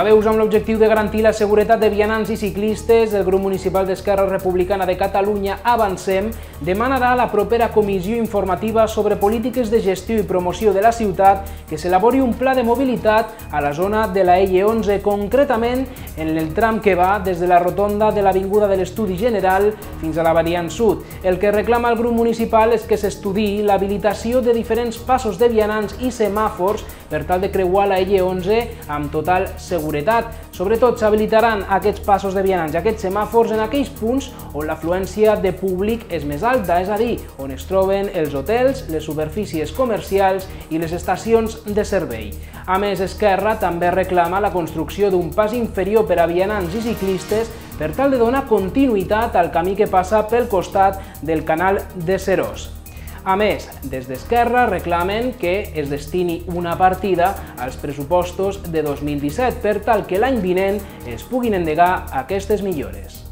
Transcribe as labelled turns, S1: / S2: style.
S1: Portaveus amb l'objectiu de garantir la seguretat de vianants i ciclistes, el grup municipal d'Esquerra Republicana de Catalunya Avancem demanarà a la propera comissió informativa sobre polítiques de gestió i promoció de la ciutat que s'elabori un pla de mobilitat a la zona de la L11, concretament en el tram que va des de la rotonda de l'Avinguda de l'Estudi General fins a la variant sud. El que reclama el grup municipal és que s'estudi l'habilitació de diferents passos de vianants i semàfors per tal de creuar la L11 amb total seguretat. Sobretot s'habilitaran aquests passos de vianants i aquests semàfors en aquells punts on l'afluència de públic és més alta, és a dir, on es troben els hotels, les superfícies comercials i les estacions de servei. A més, Esquerra també reclama la construcció d'un pas inferior per a vianants i ciclistes per tal de donar continuïtat al camí que passa pel costat del canal de Serós. A més, des d'Esquerra reclamen que es destini una partida als pressupostos de 2017 per tal que l'any vinent es puguin endegar aquestes millores.